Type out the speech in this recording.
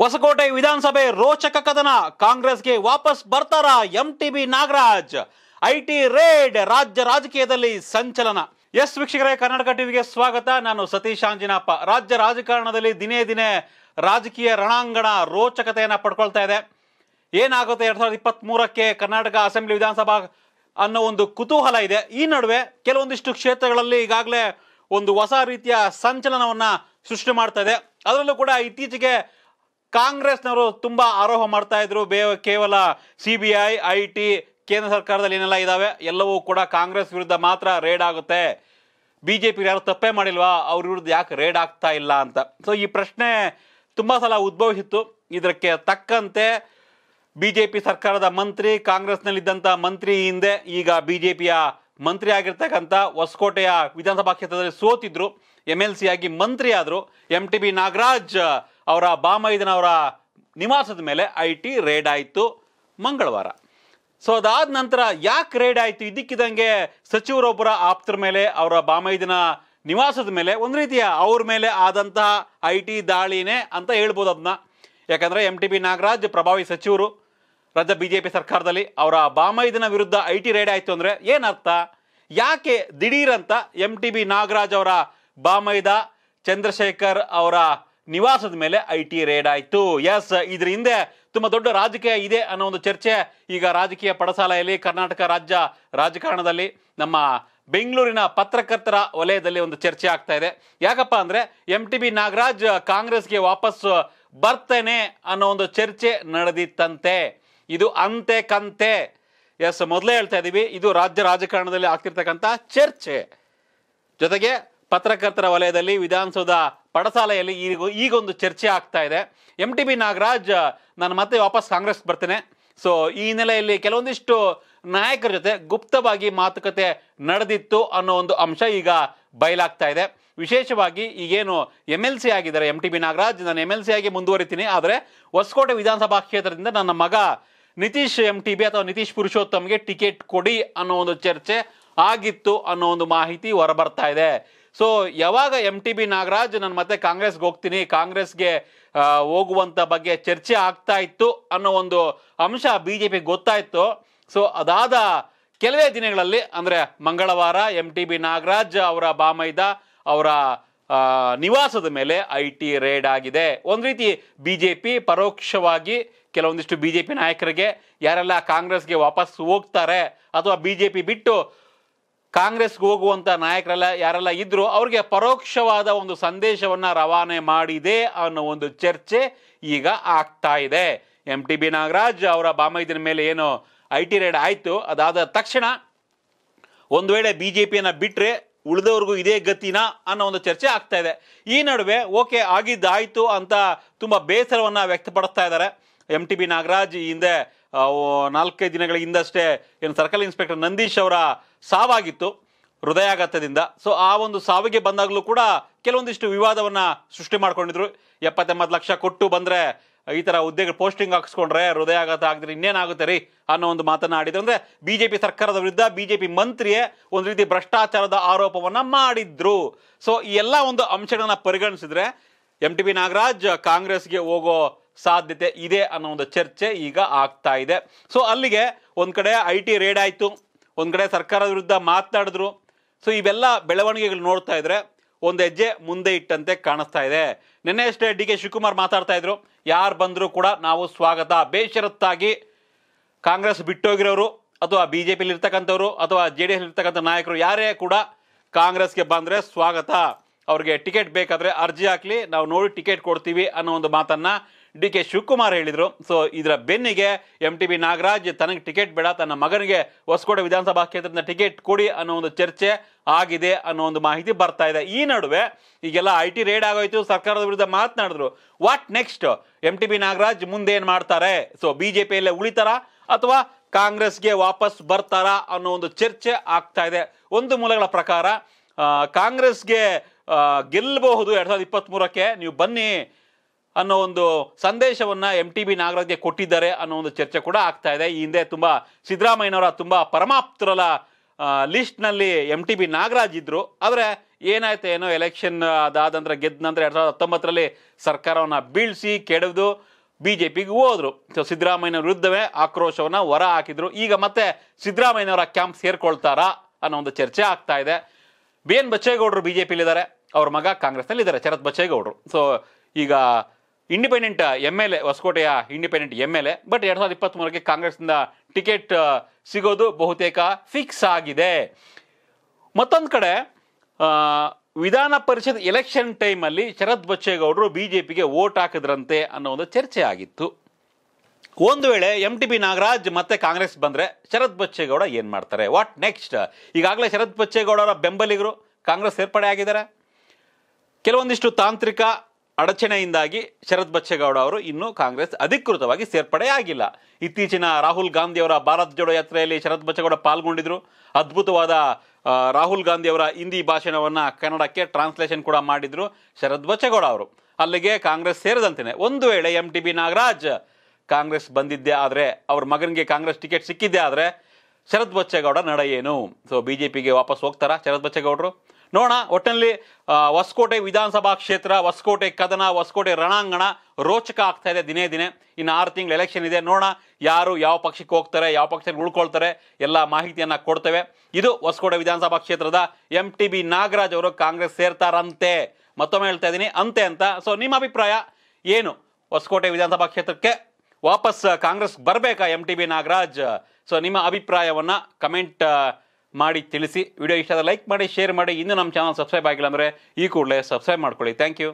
ಹೊಸಕೋಟೆ ವಿಧಾನಸಭೆ ರೋಚಕ ಕದನ ಕಾಂಗ್ರೆಸ್ಗೆ ವಾಪಸ್ ಬರ್ತಾರ M T B Nagaraj. IT raid ರಾಜ್ಯ ರಾಜಕೀಯದಲ್ಲಿ ಸಂಚಲನ. ಎಸ್ ವೀಕ್ಷಕರೇ ಕರ್ನಾಟಕ ಟಿವಿಗೆ ಸ್ವಾಗತ. ನಾನು ಸತೀಶ್ ಆಂಜಿನಪ್ಪ ರಾಜ್ಯ ರಾಜಕಾರಣದಲ್ಲಿ ದಿನೇ ದಿನೇ ರಾಜಕೀಯ ರಣಾಂಗಣ ರೋಚಕತೆಯನ್ನು ಪಡ್ಕೊಳ್ತಾ ಇದೆ. ಏನಾಗುತ್ತೆ ಎರಡ್ ಸಾವಿರದ ಇಪ್ಪತ್ತ್ ಮೂರಕ್ಕೆ ಕರ್ನಾಟಕ ಅಸೆಂಬ್ಲಿ ವಿಧಾನಸಭಾ ಅನ್ನೋ ಒಂದು ಕುತೂಹಲ ಇದೆ. ಈ ನಡುವೆ ಕೆಲವೊಂದಿಷ್ಟು ಕ್ಷೇತ್ರಗಳಲ್ಲಿ ಈಗಾಗಲೇ ಒಂದು ಹೊಸ ರೀತಿಯ ಸಂಚಲನವನ್ನ ಸೃಷ್ಟಿ ಮಾಡ್ತಾ ಇದೆ. ಅದರಲ್ಲೂ ಕೂಡ ಇತ್ತೀಚೆಗೆ ಕಾಂಗ್ರೆಸ್ನವರು ತುಂಬಾ ಆರೋಪ ಮಾಡ್ತಾ ಇದ್ರು. ಬೇ, ಕೇವಲ C B I I T, ಕೇಂದ್ರ ಸರ್ಕಾರದಲ್ಲಿ ಏನೆಲ್ಲ ಇದಾವೆ, ಎಲ್ಲವೂ ಕೂಡ ಕಾಂಗ್ರೆಸ್ ವಿರುದ್ಧ ಮಾತ್ರ ರೇಡ್ ಆಗುತ್ತೆ. ಬಿಜೆಪಿ ಯಾರು ತಪ್ಪೇ ಮಾಡಿಲ್ವಾ? ಅವ್ರ ವಿರುದ್ಧ ಯಾಕೆ ರೇಡ್ ಆಗ್ತಾ ಇಲ್ಲ ಅಂತ. ಸೊ ಈ ಪ್ರಶ್ನೆ ತುಂಬಾ ಸಲ ಉದ್ಭವಿಸಿತ್ತು. ಇದಕ್ಕೆ ತಕ್ಕಂತೆ ಬಿಜೆಪಿ ಸರ್ಕಾರದ ಮಂತ್ರಿ ಕಾಂಗ್ರೆಸ್ನಲ್ಲಿದ್ದಂಥ ಮಂತ್ರಿ ಹಿಂದೆ ಈಗ ಬಿಜೆಪಿಯ ಮಂತ್ರಿ ಆಗಿರ್ತಕ್ಕಂಥ ಹೊಸಕೋಟೆಯ ವಿಧಾನಸಭಾ ಕ್ಷೇತ್ರದಲ್ಲಿ ಸೋತಿದ್ರು. ಎಂ ಎಲ್ ಸಿ ಆಗಿ ಮಂತ್ರಿ ಆದರು ಎಂ ಟಿ ಬಿ ನಾಗರಾಜ್ ಅವರ ಬಾಮೈದನವರ ನಿವಾಸದ ಮೇಲೆ ಐ ಟಿ ರೇಡ್ ಆಯಿತು ಮಂಗಳವಾರ. ಸೊ ಅದಾದ ನಂತರ ಯಾಕೆ ರೇಡ್ ಆಯಿತು? ಇದಕ್ಕಿದ್ದಂಗೆ ಸಚಿವರೊಬ್ಬರ ಆಪ್ತರ ಮೇಲೆ, ಅವರ ಬಾಮೈದನ ನಿವಾಸದ ಮೇಲೆ, ಒಂದು ರೀತಿಯ ಅವ್ರ ಮೇಲೆ ಆದಂತಹ ಐ ಟಿ ದಾಳಿನೇ ಅಂತ ಹೇಳ್ಬೋದು ಅದನ್ನ. ಯಾಕಂದರೆ ಎಂ ಟಿ ಬಿ ನಾಗರಾಜ್ ಪ್ರಭಾವಿ ಸಚಿವರು, ರಾಜ್ಯ ಪಿ ಸರ್ಕಾರದಲ್ಲಿ ಅವರ ಬಾಮೈದಿನ ವಿರುದ್ಧ ಐ ಟಿ ರೇಡ್ ಆಯಿತು ಅಂದರೆ ಏನರ್ಥ? ಯಾಕೆ ದಿಢೀರಂತ ಎಂ ಟಿ ಬಿ ನಾಗರಾಜ್ ಅವರ ಬಾಮೈದ ಚಂದ್ರಶೇಖರ್ ಅವರ ನಿವಾಸದ ಮೇಲೆ ಐ ಟಿ ರೇಡ್ ಆಯಿತು. ಎಸ್ ಇದ್ರ ಹಿಂದೆ ತುಂಬಾ ದೊಡ್ಡ ರಾಜಕೀಯ ಇದೆ ಅನ್ನೋ ಒಂದು ಚರ್ಚೆ ಈಗ ರಾಜಕೀಯ ಪಡಸಾಲೆಯಲ್ಲಿ ಕರ್ನಾಟಕ ರಾಜ್ಯ ರಾಜಕಾರಣದಲ್ಲಿ ನಮ್ಮ ಬೆಂಗಳೂರಿನ ಪತ್ರಕರ್ತರ ವಲಯದಲ್ಲಿ ಒಂದು ಚರ್ಚೆ ಆಗ್ತಾ ಇದೆ. ಯಾಕಪ್ಪ ಅಂದ್ರೆ ಎಂ ಟಿ ಬಿ ನಾಗರಾಜ್ ಕಾಂಗ್ರೆಸ್ಗೆ ವಾಪಸ್ ಬರ್ತೇನೆ ಅನ್ನೋ ಒಂದು ಚರ್ಚೆ ನಡೆದಿತ್ತಂತೆ. ಇದು ಅಂತೆ ಕಂತೆ. ಎಸ್ ಮೊದಲೇ ಹೇಳ್ತಾ ಇದೀವಿ, ಇದು ರಾಜ್ಯ ರಾಜಕಾರಣದಲ್ಲಿ ಆಗ್ತಿರ್ತಕ್ಕಂಥ ಚರ್ಚೆ. ಜೊತೆಗೆ ಪತ್ರಕರ್ತರ ವಲಯದಲ್ಲಿ ವಿಧಾನಸೌಧ ಪಡಸಾಲೆಯಲ್ಲಿ ಈಗ ಈಗೊಂದು ಚರ್ಚೆ ಆಗ್ತಾ ಇದೆ. ಎಂ ಟಿ ಬಿ ನಾಗರಾಜ್, ನಾನು ಮತ್ತೆ ವಾಪಸ್ ಕಾಂಗ್ರೆಸ್ ಬರ್ತೇನೆ. ಸೊ ಈ ಹಿನ್ನೆಲೆಯಲ್ಲಿ ಕೆಲವೊಂದಿಷ್ಟು ನಾಯಕರ ಜೊತೆ ಗುಪ್ತವಾಗಿ ಮಾತುಕತೆ ನಡೆದಿತ್ತು ಅನ್ನೋ ಒಂದು ಅಂಶ ಈಗ ಬಯಲಾಗ್ತಾ ಇದೆ. ವಿಶೇಷವಾಗಿ ಈಗೇನು ಎಂ ಎಲ್ ಸಿ ಆಗಿದ್ದಾರೆ ಎಂ ಟಿ ಬಿ ನಾಗರಾಜ್, ನಾನು ಎಂ ಎಲ್ ಸಿ ಆಗಿ ಮುಂದುವರಿತೀನಿ. ಆದರೆ ಹೊಸಕೋಟೆ ವಿಧಾನಸಭಾ ಕ್ಷೇತ್ರದಿಂದ ನನ್ನ ಮಗ ನಿತೀಶ್ ಎಂ ಟಿ ಬಿ ಅಥವಾ ನಿತೀಶ್ ಪುರುಷೋತ್ತಮ್ಗೆ ಟಿಕೆಟ್ ಕೊಡಿ ಅನ್ನೋ ಒಂದು ಚರ್ಚೆ ಆಗಿತ್ತು ಅನ್ನೋ ಒಂದು ಮಾಹಿತಿ ಹೊರಬರ್ತಾ ಇದೆ. ಸೊ ಯಾವಾಗ ಎಂ ಟಿ ಬಿ ನಾಗರಾಜ್ ನಾನು ಮತ್ತೆ ಕಾಂಗ್ರೆಸ್ಗೆ ಹೋಗ್ತೀನಿ, ಕಾಂಗ್ರೆಸ್ಗೆ ಹೋಗುವಂತ ಬಗ್ಗೆ ಚರ್ಚೆ ಆಗ್ತಾ ಇತ್ತು ಅನ್ನೋ ಒಂದು ಅಂಶ ಬಿ ಜೆ ಬಿಜೆಪಿ ಗೊತ್ತಾಯ್ತು. ಸೊ ಅದಾದ ಕೆಲವೇ ದಿನಗಳಲ್ಲಿ, ಅಂದ್ರೆ ಮಂಗಳವಾರ ಎಂ ಟಿ ಬಿ ನಾಗರಾಜ್ ಅವರ ಬಾಮೈದ ಅವರ ನಿವಾಸದ ಮೇಲೆ ಐ ಟಿ ರೇಡ್ ಆಗಿದೆ. ಒಂದು ರೀತಿ ಬಿ ಜೆ ಪಿ ಪರೋಕ್ಷವಾಗಿ ಕೆಲವೊಂದಿಷ್ಟು ಬಿ ಜೆ ಪಿ ನಾಯಕರಿಗೆ, ಯಾರೆಲ್ಲ ಕಾಂಗ್ರೆಸ್ಗೆ ವಾಪಸ್ ಹೋಗ್ತಾರೆ ಅಥವಾ ಪಿ ಬಿಟ್ಟು ಕಾಂಗ್ರೆಸ್ಗೆ ಹೋಗುವಂತ ನಾಯಕರೆಲ್ಲ ಯಾರೆಲ್ಲ ಇದ್ರು ಅವ್ರಿಗೆ ಪರೋಕ್ಷವಾದ ಒಂದು ಸಂದೇಶವನ್ನ ರವಾನೆ ಮಾಡಿದೆ ಅನ್ನೋ ಒಂದು ಚರ್ಚೆ ಈಗ ಆಗ್ತಾ ಇದೆ. ಎಂ ಟಿ ಬಿ ನಾಗರಾಜ್ ಅವರ ಬಾಮೈದಿನ ಮೇಲೆ ಏನು ಐ ಟಿ ರೇಡ್ ಆಯಿತು. ಅದಾದ ತಕ್ಷಣ ಒಂದು ವೇಳೆ ಬಿಜೆಪಿಯನ್ನ ಬಿಟ್ರೆ ಉಳಿದವ್ರಿಗೂ ಇದೇ ಗತಿನ ಅನ್ನೋ ಒಂದು ಚರ್ಚೆ ಆಗ್ತಾ ಇದೆ. ಈ ನಡುವೆ ಓಕೆ ಆಗಿದ್ದಾಯಿತು ಅಂತ ತುಂಬಾ ಬೇಸರವನ್ನ ವ್ಯಕ್ತಪಡಿಸ್ತಾ ಇದ್ದಾರೆ. ಎಂ ಟಿ ಬಿ ನಾಗರಾಜ್ ಈ ಹಿಂದೆ ನಾಲ್ಕೈದು ದಿನಗಳ ಹಿಂದಷ್ಟೇ ಏನು ಸರ್ಕಲ್ ಇನ್ಸ್ಪೆಕ್ಟರ್ ನಂದೀಶ್ ಅವರ ಸಾವಾಗಿತ್ತು ಹೃದಯಾಘಾತದಿಂದ. ಸೊ ಆ ಒಂದು ಸಾವಿಗೆ ಬಂದಾಗಲೂ ಕೂಡ ಕೆಲವೊಂದಿಷ್ಟು ವಿವಾದವನ್ನು ಸೃಷ್ಟಿ ಮಾಡ್ಕೊಂಡಿದ್ರು. ಎಪ್ಪತ್ತೆಂಬತ್ತು ಲಕ್ಷ ಕೊಟ್ಟು ಬಂದರೆ ಈ ಥರ ಹುದ್ದೆಗೆ ಪೋಸ್ಟಿಂಗ್ ಹಾಕಿಸ್ಕೊಂಡ್ರೆ ಹೃದಯಾಘಾತ ಆಗಿದ್ರೆ ಇನ್ನೇನಾಗುತ್ತೆ ರೀ ಅನ್ನೋ ಒಂದು ಮಾತನ್ನು ಆಡಿದ್ರು. ಜೆ ಪಿ ಸರ್ಕಾರದ ವಿರುದ್ಧ ಬಿ ಜೆ ಪಿ ಮಂತ್ರಿಯೇ ಒಂದು ರೀತಿ ಭ್ರಷ್ಟಾಚಾರದ ಆರೋಪವನ್ನು ಮಾಡಿದ್ರು. ಸೊ ಈ ಎಲ್ಲ ಒಂದು ಅಂಶಗಳನ್ನ ಪರಿಗಣಿಸಿದ್ರೆ ಎಂ ಟಿ ಬಿ ನಾಗರಾಜ್ ಕಾಂಗ್ರೆಸ್ಗೆ ಹೋಗೋ ಸಾಧ್ಯತೆ ಇದೆ ಅನ್ನೋ ಒಂದು ಚರ್ಚೆ ಈಗ ಆಗ್ತಾ ಇದೆ. ಸೊ ಅಲ್ಲಿಗೆ ಒಂದು ಕಡೆ ಐ ಟಿ ರೇಡ್ ಆಯ್ತು. ಒಂದು ಕಡೆ ಸರ್ಕಾರದ ವಿರುದ್ಧ ಮಾತನಾಡಿದ್ರು. ಸೊ ಇವೆಲ್ಲ ಬೆಳವಣಿಗೆಗಳು ನೋಡ್ತಾ ಇದ್ರೆ ಒಂದು ಹೆಜ್ಜೆ ಮುಂದೆ ಇಟ್ಟಂತೆ ಕಾಣಿಸ್ತಾ ಇದೆ. ನಿನ್ನೆ ಅಷ್ಟೇ ಡಿ ಕೆ ಶಿವಕುಮಾರ್ ಮಾತಾಡ್ತಾ ಇದ್ರು. ಯಾರು ಬಂದರೂ ಕೂಡ ನಾವು ಸ್ವಾಗತ. ಬೇಷರತ್ತಾಗಿ ಕಾಂಗ್ರೆಸ್ ಬಿಟ್ಟೋಗಿರೋರು ಅಥವಾ ಪಿಲಿ ಇರ್ತಕ್ಕಂಥವ್ರು ಅಥವಾ ಜೆ ಡಿ ಎಸ್ ಇರ್ತಕ್ಕಂಥ ನಾಯಕರು ಯಾರೇ ಕೂಡ ಕಾಂಗ್ರೆಸ್ಗೆ ಬಂದ್ರೆ ಸ್ವಾಗತ. ಅವ್ರಿಗೆ ಟಿಕೆಟ್ ಬೇಕಾದ್ರೆ ಅರ್ಜಿ ಹಾಕ್ಲಿ. ನಾವು ನೋಡಿ ಟಿಕೆಟ್ ಕೊಡ್ತೀವಿ ಅನ್ನೋ ಒಂದು ಮಾತನ್ನ ಡಿ ಕೆ ಶಿವಕುಮಾರ್ ಹೇಳಿದರು. ಸೊ ಇದರ ಬೆನ್ನಿಗೆ ಎಂ ಟಿ ಬಿ ನಾಗರಾಜ್ ತನಗೆ ಟಿಕೆಟ್ ಬೇಡ, ತನ್ನ ಮಗನಿಗೆ ಹೊಸಕೋಟೆ ವಿಧಾನಸಭಾ ಕ್ಷೇತ್ರದಿಂದ ಟಿಕೆಟ್ ಕೊಡಿ ಅನ್ನೋ ಒಂದು ಚರ್ಚೆ ಆಗಿದೆ ಅನ್ನೋ ಒಂದು ಮಾಹಿತಿ ಬರ್ತಾ ಇದೆ. ಈ ನಡುವೆ ಈಗೆಲ್ಲ ಐ ಟಿ ರೇಡ್ ಆಗೋಯ್ತು, ಸರ್ಕಾರದ ವಿರುದ್ಧ ಮಾತನಾಡಿದ್ರು. What next M T B Nagaraj ಮುಂದೆ ಏನು ಮಾಡ್ತಾರೆ? ಸೊ ಬಿ ಜೆ ಪಿಯಲ್ಲೇ ಉಳಿತಾರ ಅಥವಾ ಕಾಂಗ್ರೆಸ್ಗೆ ವಾಪಸ್ ಬರ್ತಾರಾ ಅನ್ನೋ ಒಂದು ಚರ್ಚೆ ಆಗ್ತಾ ಇದೆ. ಒಂದು ಮೂಲಗಳ ಪ್ರಕಾರ ಕಾಂಗ್ರೆಸ್ಗೆ ಗೆಲ್ಲಬಹುದು ಎರಡ್ ಸಾವಿರದ ಇಪ್ಪತ್ತ್ ಮೂರಕ್ಕೆ ನೀವು ಬನ್ನಿ ಅನ್ನೋ ಒಂದು ಸಂದೇಶವನ್ನ ಎಂ ಟಿ ಬಿ ನಾಗರಾಜ್ಗೆ ಕೊಟ್ಟಿದ್ದಾರೆ ಅನ್ನೋ ಒಂದು ಚರ್ಚೆ ಕೂಡ ಆಗ್ತಾ ಇದೆ. ಈ ಹಿಂದೆ ತುಂಬಾ ಸಿದ್ದರಾಮಯ್ಯನವರ ತುಂಬಾ ಪರಮಾಪ್ತರಲ ಲಿಸ್ಟ್ನಲ್ಲಿ ಎಂ ಟಿ ಬಿ ನಾಗರಾಜ್ ಇದ್ರು. ಆದರೆ ಏನಾಯ್ತು, ಏನೋ ಎಲೆಕ್ಷನ್ ಅದಾದ ನಂತರ ಗೆದ್ದ ನಂತರ ಎರಡು ಸಾವಿರದ ಹತ್ತೊಂಬತ್ತರಲ್ಲಿ ಸರ್ಕಾರವನ್ನ ಬೀಳಿಸಿ ಕೆಡದು ಬಿ ಜೆ ಪಿಗೆ ಹೋದ್ರು. ಸೊ ಸಿದ್ದರಾಮಯ್ಯನ ವಿರುದ್ಧವೇ ಆಕ್ರೋಶವನ್ನ ಹೊರ ಹಾಕಿದ್ರು. ಈಗ ಮತ್ತೆ ಸಿದ್ದರಾಮಯ್ಯನವರ ಕ್ಯಾಂಪ್ ಸೇರ್ಕೊಳ್ತಾರಾ ಅನ್ನೋ ಒಂದು ಚರ್ಚೆ ಆಗ್ತಾ ಇದೆ. ಬಿ ಎನ್ ಬಚ್ಚೇಗೌಡರು ಬಿ ಜೆ ಪಿಲಿದ್ದಾರೆ ಅವ್ರ ಮಗ ಕಾಂಗ್ರೆಸ್ನಲ್ಲಿ ಇದ್ದಾರೆ ಶರತ್ ಬಚ್ಚೇಗೌಡರು. ಸೊ ಈಗ independent M L A ಹೊಸಕೋಟೆಯ independent M L A but ಎರಡ್ ಸಾವಿರದ ಇಪ್ಪತ್ತ್ಮೂರಕ್ಕೆ ಕಾಂಗ್ರೆಸ್ನಿಂದ ಟಿಕೆಟ್ ಸಿಗೋದು ಬಹುತೇಕ ಫಿಕ್ಸ್ ಆಗಿದೆ. ಮತ್ತೊಂದು ಕಡೆ ವಿಧಾನ ಪರಿಷತ್ ಎಲೆಕ್ಷನ್ ಟೈಮಲ್ಲಿ ಶರತ್ ಬಚ್ಚೇಗೌಡರು ಬಿ ಜೆ ಪಿಗೆ ವೋಟ್ ಹಾಕಿದ್ರಂತೆ ಅನ್ನೋ ಒಂದು ಚರ್ಚೆ ಆಗಿತ್ತು. ಒಂದು ವೇಳೆ ಎಂ ಟಿ ಬಿ ನಾಗರಾಜ್ ಮತ್ತೆ ಕಾಂಗ್ರೆಸ್ ಬಂದ್ರೆ ಶರತ್ ಬಚ್ಚೇಗೌಡ ಏನು ಮಾಡ್ತಾರೆ? ವಾಟ್ ನೆಕ್ಸ್ಟ್ ಈಗಾಗಲೇ ಶರತ್ ಬಚ್ಚೇಗೌಡರ ಬೆಂಬಲಿಗರು ಕಾಂಗ್ರೆಸ್ ಸೇರ್ಪಡೆ ಆಗಿದ್ದಾರೆ. ಕೆಲವೊಂದಿಷ್ಟು ತಾಂತ್ರಿಕ ಅಡಚಣೆಯಿಂದಾಗಿ ಶರತ್ ಬಚ್ಚೇಗೌಡ ಅವರು ಇನ್ನೂ ಕಾಂಗ್ರೆಸ್ ಅಧಿಕೃತವಾಗಿ ಸೇರ್ಪಡೆಯಾಗಿಲ್ಲ. ಇತ್ತೀಚಿನ ರಾಹುಲ್ ಗಾಂಧಿ ಅವರ ಭಾರತ್ ಜೋಡೋ ಯಾತ್ರೆಯಲ್ಲಿ ಶರತ್ ಬಚ್ಚೇಗೌಡ ಪಾಲ್ಗೊಂಡಿದ್ರು. ಅದ್ಭುತವಾದ ರಾಹುಲ್ ಗಾಂಧಿ ಅವರ ಹಿಂದಿ ಭಾಷಣವನ್ನ ಕನ್ನಡಕ್ಕೆ ಟ್ರಾನ್ಸ್ಲೇಷನ್ ಕೂಡ ಮಾಡಿದ್ರು ಶರತ್ ಬಚ್ಚೇಗೌಡ ಅವರು. ಅಲ್ಲಿಗೆ ಕಾಂಗ್ರೆಸ್ ಸೇರಿದಂತೆ ಒಂದು ವೇಳೆ M T B Nagaraj Congress ಬಂದಿದ್ದೆ ಆದರೆ, ಅವ್ರ ಮಗನಿಗೆ ಕಾಂಗ್ರೆಸ್ ಟಿಕೆಟ್ ಸಿಕ್ಕಿದ್ದೆ ಆದರೆ ಶರತ್ ಬಚ್ಚೇಗೌಡ ನಡ ಏನು? ಸೊ ಬಿ ಜೆ ಪಿಗೆ ವಾಪಸ್ ಹೋಗ್ತಾರಾ ಶರತ್ ಬಚ್ಚೇಗೌಡರು? ನೋಡೋಣ, ಒಟ್ಟಿನಲ್ಲಿ ಹೊಸಕೋಟೆ ವಿಧಾನಸಭಾ ಕ್ಷೇತ್ರ, ಹೊಸಕೋಟೆ ಕದನ, ಹೊಸಕೋಟೆ ರಣಾಂಗಣ ರೋಚಕ ಆಗ್ತಾ ಇದೆ ದಿನೇ ದಿನೇ. ಇನ್ನು ಆರು ತಿಂಗಳು ಎಲೆಕ್ಷನ್ ಇದೆ. ನೋಡೋಣ, ಯಾರು ಯಾವ ಪಕ್ಷಕ್ಕೆ ಹೋಗ್ತಾರೆ, ಯಾವ ಪಕ್ಷಕ್ಕೆ ಉಳ್ಕೊಳ್ತಾರೆ, ಎಲ್ಲ ಮಾಹಿತಿಯನ್ನು ಕೊಡ್ತೇವೆ. ಇದು ಹೊಸಕೋಟೆ ವಿಧಾನಸಭಾ ಕ್ಷೇತ್ರದ ಎಂ ಟಿ ಬಿ ನಾಗರಾಜ್ ಅವರು ಕಾಂಗ್ರೆಸ್ ಸೇರ್ತಾರಂತೆ. ಮತ್ತೊಮ್ಮೆ ಹೇಳ್ತಾ ಇದ್ದೀನಿ, ಅಂತೆ ಅಂತ. ಸೊ ನಿಮ್ಮ ಅಭಿಪ್ರಾಯ ಏನು? ಹೊಸಕೋಟೆ ವಿಧಾನಸಭಾ ಕ್ಷೇತ್ರಕ್ಕೆ ವಾಪಸ್ ಕಾಂಗ್ರೆಸ್ ಬರಬೇಕಾ M T B Nagaraj? So ನಿಮ್ಮ ಅಭಿಪ್ರಾಯವನ್ನು ಕಮೆಂಟ್ ಮಾಡಿ ತಿಳಿಸಿ. ವಿಡಿಯೋ ಇಷ್ಟ ಲೈಕ್ ಮಾಡಿ ಶೇರ್ ಮಾಡಿ. ಇನ್ನೂ ನಮ್ಮ ಚಾನಲ್ ಸಬ್ಸ್ಕ್ರೈಬ್ ಆಗಿಲ್ಲ ಅಂದರೆ ಈ ಕೂಡಲೇ ಸಬ್ಸ್ಕ್ರೈಬ್ ಮಾಡ್ಕೊಳ್ಳಿ. Thank you